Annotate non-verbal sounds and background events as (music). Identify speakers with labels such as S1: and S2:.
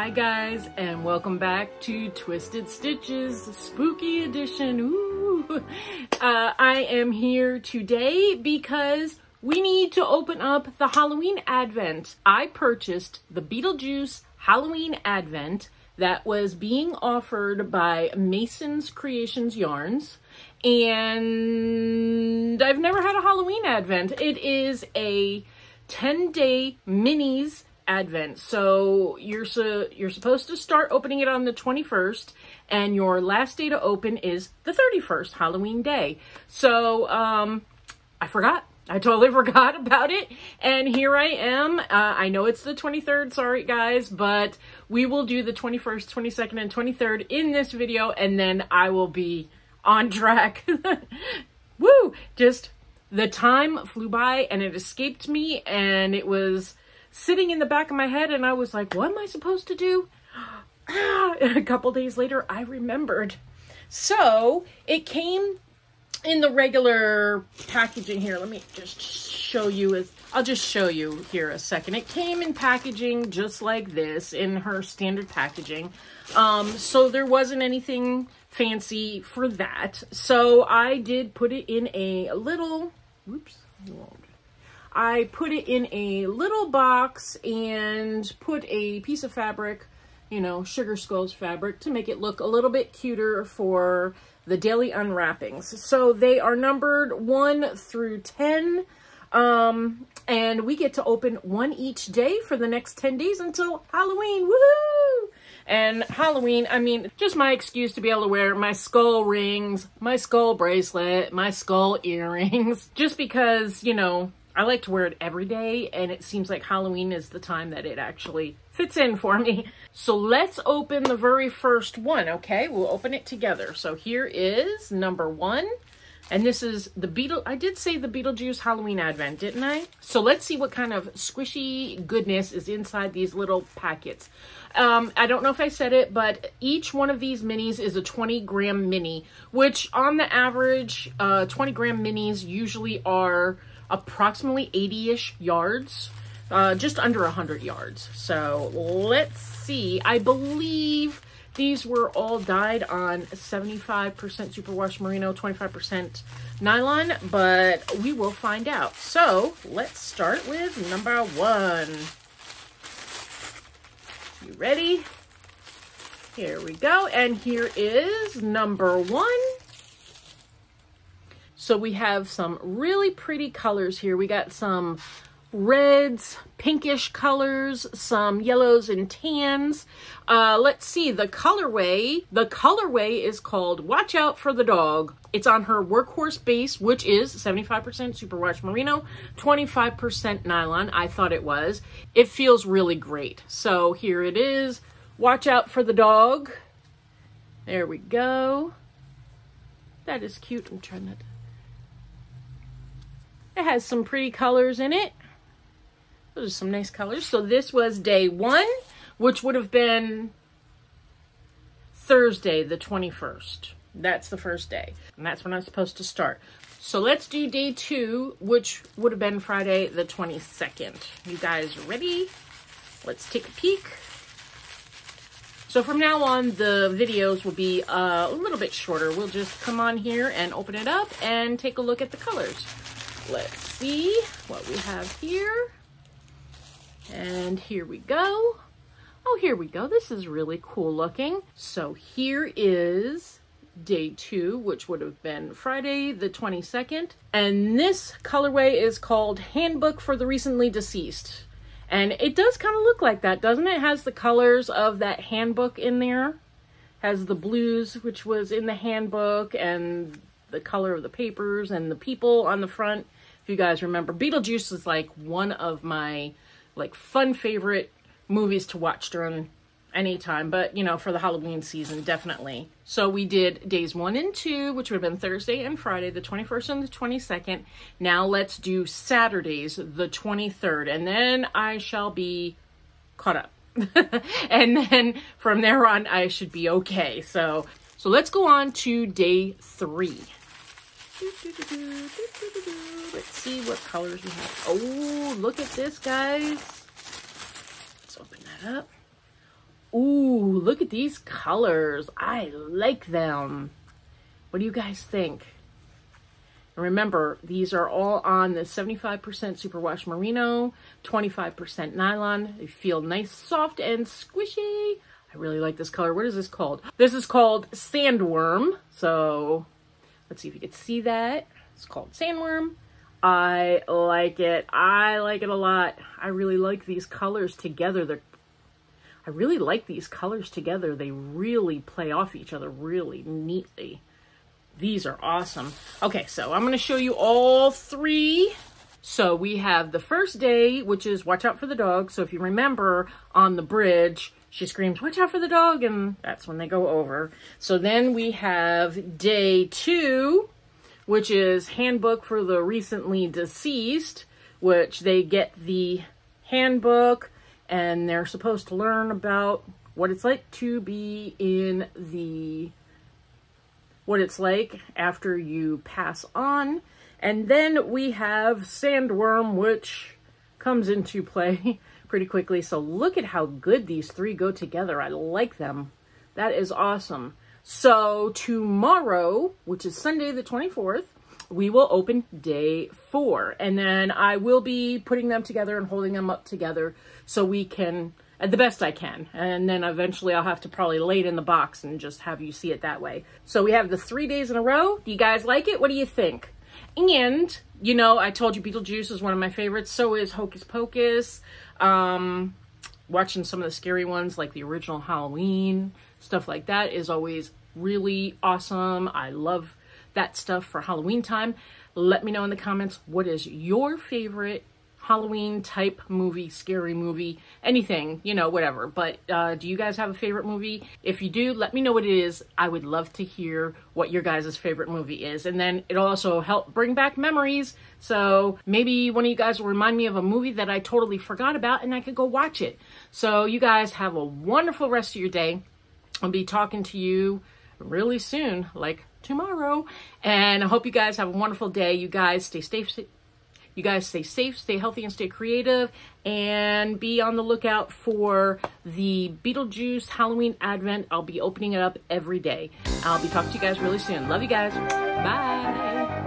S1: Hi guys, and welcome back to Twisted Stitches Spooky Edition. Ooh. Uh, I am here today because we need to open up the Halloween Advent. I purchased the Beetlejuice Halloween Advent that was being offered by Mason's Creations Yarns. And I've never had a Halloween Advent. It is a 10 day minis Advent. So you're su you're supposed to start opening it on the 21st and your last day to open is the 31st, Halloween day. So um I forgot. I totally (laughs) forgot about it. And here I am. Uh, I know it's the 23rd, sorry guys, but we will do the 21st, 22nd, and 23rd in this video, and then I will be on track. (laughs) Woo! Just the time flew by and it escaped me and it was sitting in the back of my head and I was like, what am I supposed to do? (gasps) and a couple days later, I remembered. So it came in the regular packaging here. Let me just show you as I'll just show you here a second. It came in packaging just like this in her standard packaging. Um, so there wasn't anything fancy for that. So I did put it in a little, whoops, I put it in a little box and put a piece of fabric, you know, Sugar Skulls fabric to make it look a little bit cuter for the daily unwrappings. So they are numbered 1 through 10. Um, and we get to open one each day for the next 10 days until Halloween. Woohoo! And Halloween, I mean, just my excuse to be able to wear my skull rings, my skull bracelet, my skull earrings, (laughs) just because, you know, I like to wear it every day and it seems like Halloween is the time that it actually fits in for me. (laughs) So let's open the very first one, okay? We'll open it together. So here is number one. And this is the Beetle, I did say the Beetlejuice Halloween Advent, didn't I? So let's see what kind of squishy goodness is inside these little packets. Um, I don't know if I said it, but each one of these minis is a 20 gram mini, which on the average, uh, 20 gram minis usually are approximately 80-ish yards, uh, just under 100 yards. So let's see. I believe these were all dyed on 75% superwash merino, 25% nylon, but we will find out. So let's start with number one. You ready? Here we go. And here is number one. So we have some really pretty colors here. We got some reds, pinkish colors, some yellows and tans. Uh, let's see, the colorway, the colorway is called Watch Out for the Dog. It's on her workhorse base, which is 75% superwash merino, 25% nylon. I thought it was. It feels really great. So here it is. Watch out for the dog. There we go. That is cute. I'm trying to it has some pretty colors in it. Those are some nice colors. So this was day one, which would have been Thursday, the 21st. That's the first day. And that's when I'm supposed to start. So let's do day two, which would have been Friday, the 22nd. You guys ready? Let's take a peek. So from now on, the videos will be uh, a little bit shorter. We'll just come on here and open it up and take a look at the colors. Let's see what we have here. And here we go. Oh, here we go. This is really cool looking. So here is day two, which would have been Friday the 22nd. And this colorway is called Handbook for the Recently Deceased. And it does kind of look like that, doesn't it? it? has the colors of that handbook in there. Has the blues, which was in the handbook, and the color of the papers, and the people on the front you guys remember. Beetlejuice is like one of my like fun favorite movies to watch during any time, but you know, for the Halloween season, definitely. So we did days one and two, which would have been Thursday and Friday, the 21st and the 22nd. Now let's do Saturdays, the 23rd, and then I shall be caught up. (laughs) and then from there on, I should be okay. So, so let's go on to day three. Let's see what colors we have. Oh, look at this, guys. Let's open that up. Ooh, look at these colors. I like them. What do you guys think? And remember, these are all on the 75% superwash merino, 25% nylon. They feel nice, soft, and squishy. I really like this color. What is this called? This is called Sandworm. So let's see if you can see that. It's called Sandworm. I like it. I like it a lot. I really like these colors together. They're I really like these colors together. They really play off each other really neatly. These are awesome. Okay, so I'm going to show you all three. So we have the first day, which is watch out for the dog. So if you remember on the bridge, she screams, watch out for the dog. And that's when they go over. So then we have day two, which is handbook for the recently deceased, which they get the handbook and they're supposed to learn about what it's like to be in the what it's like after you pass on. And then we have Sandworm, which comes into play pretty quickly. So look at how good these three go together. I like them. That is awesome. So tomorrow, which is Sunday the 24th, we will open day four. And then I will be putting them together and holding them up together so we can at the best I can. And then eventually I'll have to probably lay it in the box and just have you see it that way. So we have the three days in a row. Do you guys like it? What do you think? And, you know, I told you Beetlejuice is one of my favorites. So is Hocus Pocus. Um, watching some of the scary ones like the original Halloween, stuff like that is always really awesome. I love that stuff for Halloween time. Let me know in the comments what is your favorite Halloween type movie, scary movie, anything, you know, whatever. But uh, do you guys have a favorite movie? If you do, let me know what it is. I would love to hear what your guys' favorite movie is. And then it'll also help bring back memories. So maybe one of you guys will remind me of a movie that I totally forgot about and I could go watch it. So you guys have a wonderful rest of your day. I'll be talking to you really soon, like tomorrow. And I hope you guys have a wonderful day. You guys stay safe you guys stay safe, stay healthy, and stay creative. And be on the lookout for the Beetlejuice Halloween Advent. I'll be opening it up every day. I'll be talking to you guys really soon. Love you guys. Bye.